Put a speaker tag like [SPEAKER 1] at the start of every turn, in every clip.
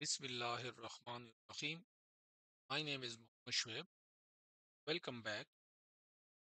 [SPEAKER 1] Bismillahir Rahmanir Rahim. My name is Mohammed Shoaib. Welcome back.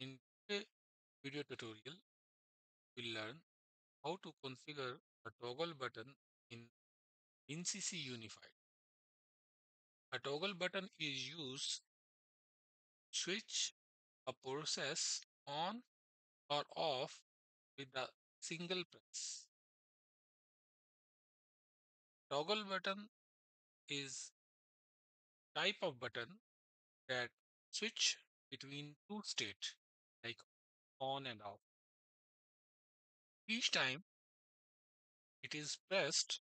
[SPEAKER 1] In today's video tutorial, we'll learn how to configure a toggle button in WinCC Unified. A toggle button is used to switch a process on or off with a single press. Toggle button is type of button that switch between two states like on and off. Each time it is pressed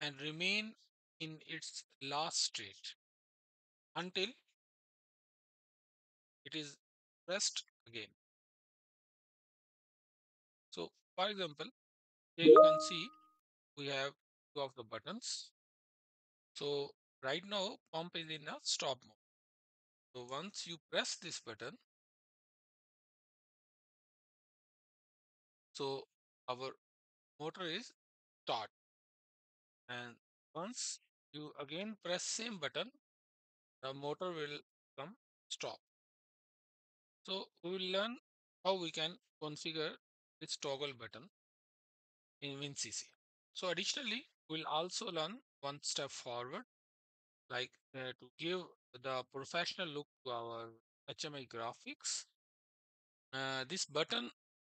[SPEAKER 1] and remain in its last state until it is pressed again. So, for example, here you can see we have two of the buttons. So, right now pump is in a stop mode. So, once you press this button, so our motor is start and once you again press same button the motor will come stop so we will learn how we can configure this toggle button in WinCC. So additionally, we'll also learn one step forward, like uh, to give the professional look to our HMI graphics. Uh, this button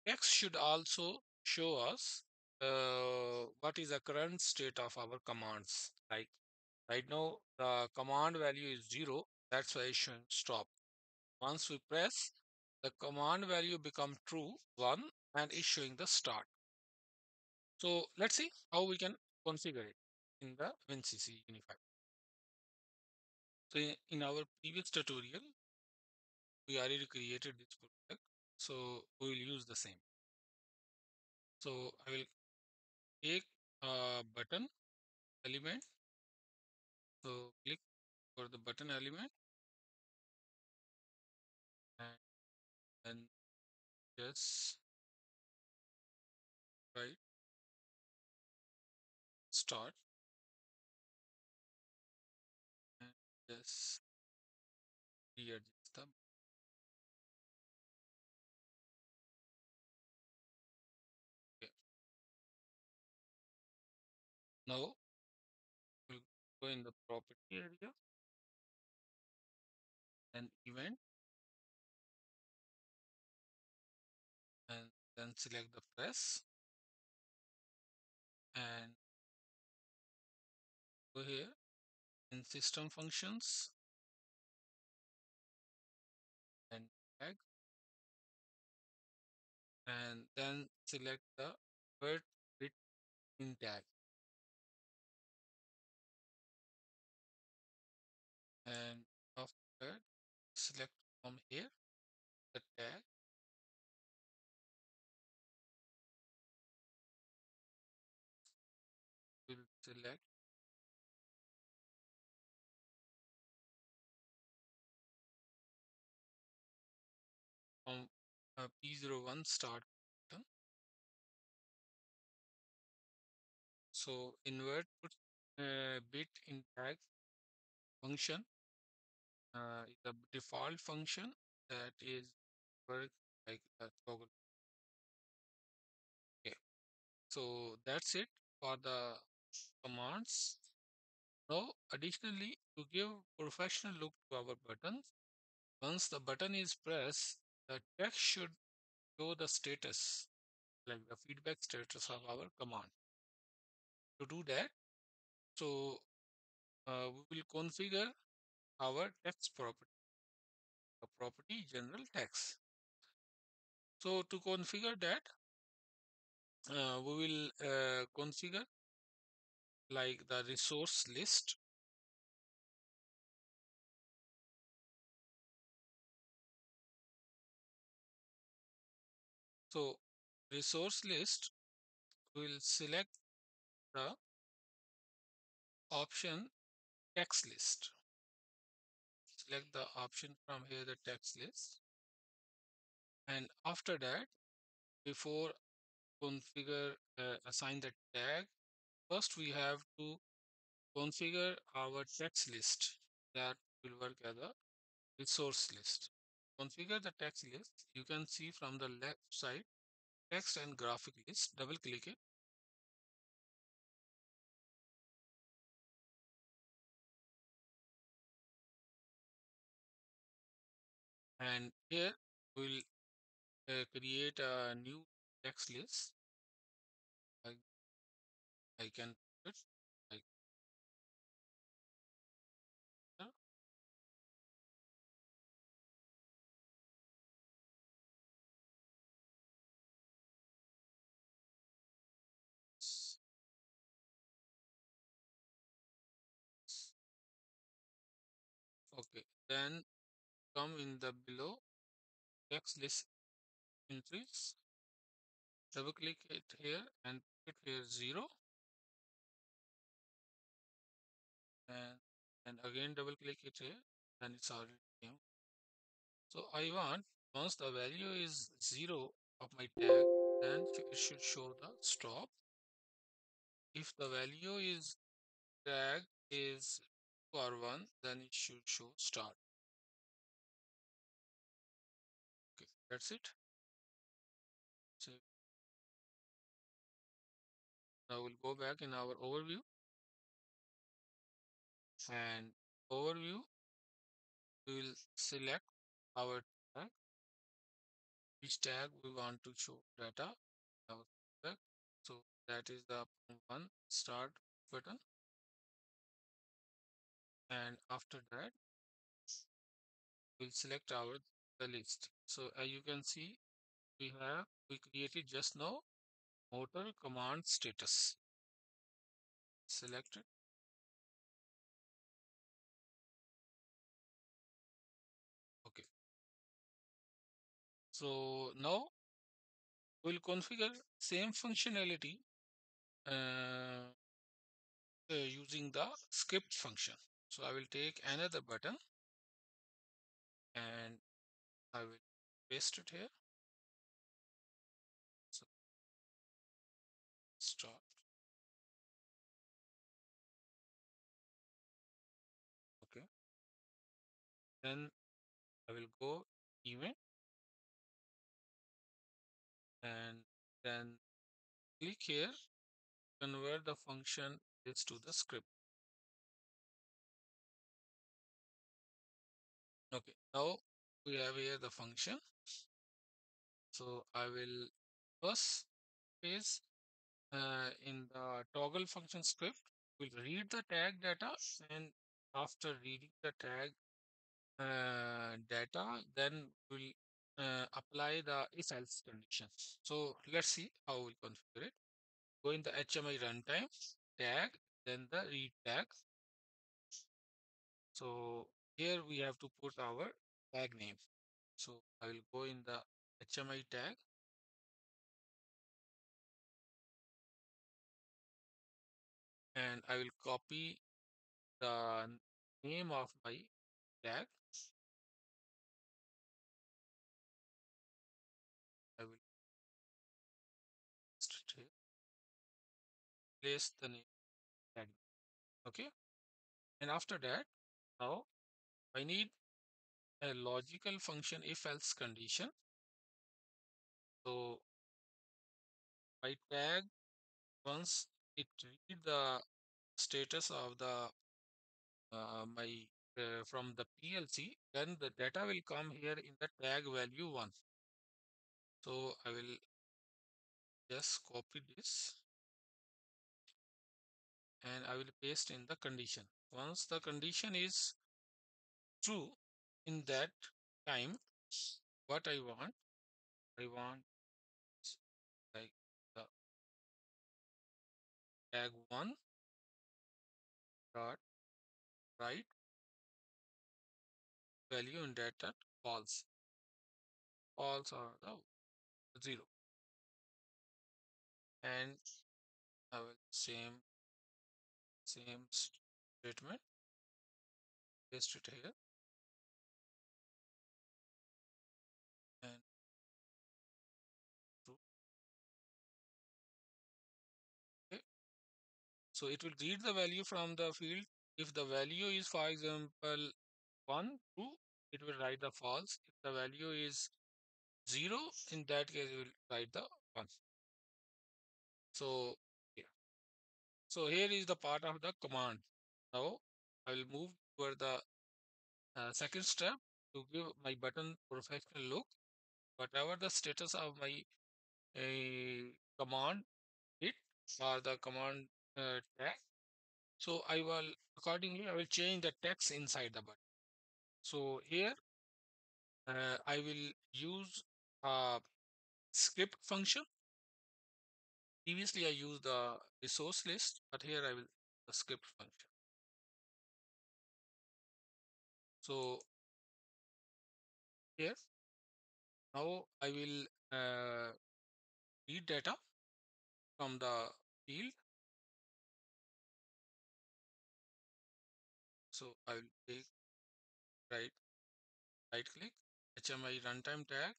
[SPEAKER 1] text should also show us uh, what is the current state of our commands. Like right now, the command value is zero. That's why it should stop. Once we press, the command value become true one and is showing the start. So let's see how we can configure it in the WinCC Unified. So in, our previous tutorial, we already created this project. So we will use the same. So I will take a uh, button element. So click for the button element and then just right start and just readjust them. Okay. Now we'll go in the property area and event and then select the press. And go here in system functions and tag. And then select the word bit in tag. And after select from here the tag. Will select P01 start button. So invert put uh, bit in tag function uh, the default function that is work like a toggle. Okay, so that's it for the commands. Now, additionally, to give professional look to our buttons, once the button is pressed, the text should show the status, like the feedback status of our command. To do that, so uh, we will configure our text property, the property general text. So to configure that, uh, we will uh, configure like the resource list. So resource list will select the option text list. Select the option from here, the text list. And after that, before configure, uh, assign the tag, first we have to configure our text list that will work as a resource list. Configure the text list. You can see from the left side text and graphic list. Double click it. And here we'll uh, create a new text list. I, I can Then come in the below text list entries. Double click it here and put here zero. And and again double click it here, then it's already came. So I want once the value is zero of my tag, then it should show the stop. If the value is tag is two or one, then it should show start. Okay, that's it. So now we'll go back in our overview and overview. We will select our tag, which tag we want to show data. So that is the one start button. And after that, we'll select our the list. So as you can see, we have we created just now motor command status. Select it. Okay. So now we'll configure same functionality uh, uh, using the script function. So I will take another button and I will paste it here. So start. Okay. Then I will go event and then click here, convert the function is to the script. Okay, now we have here the function. So I will first is uh, in the toggle function script, we'll read the tag data and after reading the tag uh, data, then we'll uh, apply the if else condition. So let's see how we'll configure it. Go in the HMI runtime tag, then the read tag. So here we have to put our tag name. So I will go in the HMI tag and I will copy the name of my tag. I will place the name. Okay. And after that, now I need a logical function if else condition. So my tag once it read the status of the uh, my uh, from the PLC, then the data will come here in the tag value one. So I will just copy this and I will paste in the condition. Once the condition is true in that time, what I want, I want like the tag one dot write value in data false. False or the zero. And I will same same statement paste it here So it will read the value from the field. If the value is, for example, 1, 2, it will write the false. If the value is 0, in that case, it will write the 1. So, yeah. So here is the part of the command. Now I will move toward the uh, second step to give my button professional look. Whatever the status of my uh, command hit or the command uh, tag. So I will accordingly I will change the text inside the button. So here uh, I will use a script function. Previously I used the resource list, but here I will the script function. So here now I will uh, read data from the field. So I will take right right click HMI runtime tag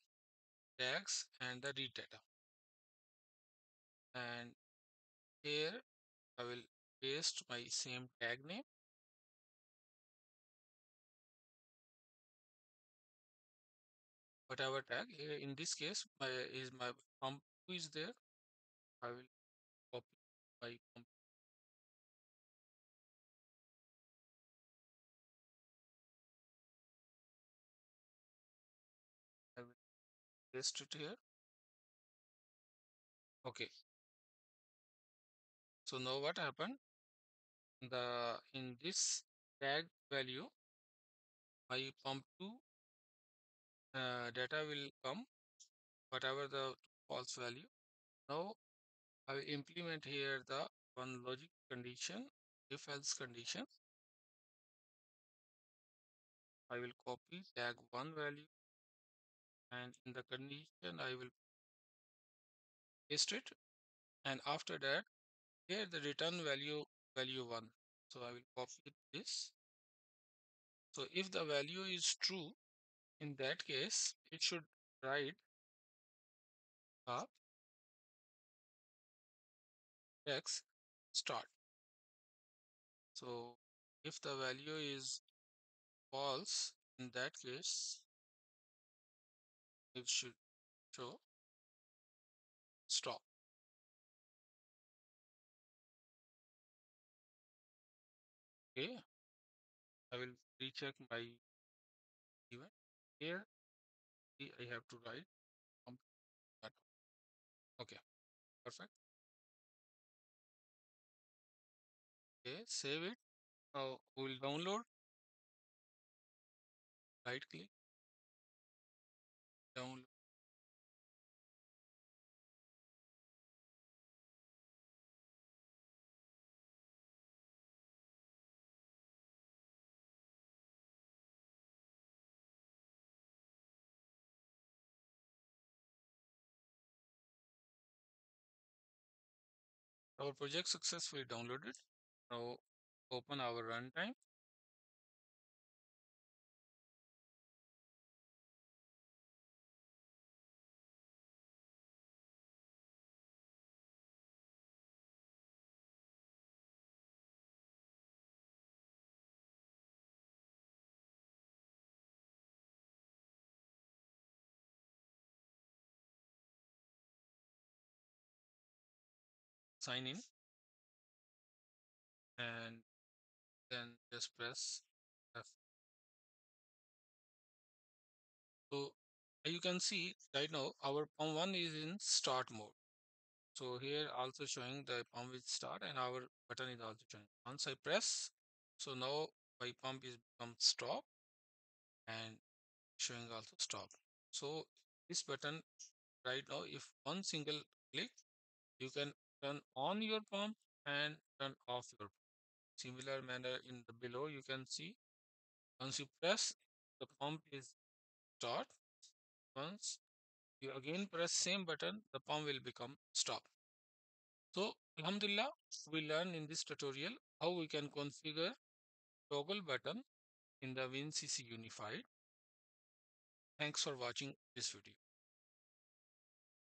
[SPEAKER 1] tags and the read data. And here I will paste my same tag name. Whatever tag here in this case my is my pump is there. I will copy my pump paste it here. Okay. So now what happened? The in this tag value my pump two uh, data will come whatever the false value. Now I will implement here the one logic condition if else condition. I will copy tag one value and in the condition I will paste it. And after that here the return value value 1 so I will copy this. So if the value is true in that case it should write up x start. So if the value is false in that case it should show stop. Okay I will recheck my event here. I have to write okay. Perfect. Okay save it. Now we'll download. Right click download Our project successfully downloaded. Now open our runtime. Sign in and then just press F. So you can see right now our pump one is in start mode. So here also showing the pump is start and our button is also showing. Once I press, so now my pump is become stop and showing also stop. So this button right now, if one single click, you can turn on your pump and turn off your pump. Similar manner in the below, you can see once you press, the pump is start. Once you again press same button, the pump will become stop. So Alhamdulillah, we learn in this tutorial how we can configure toggle button in the WinCC Unified. Thanks for watching this video.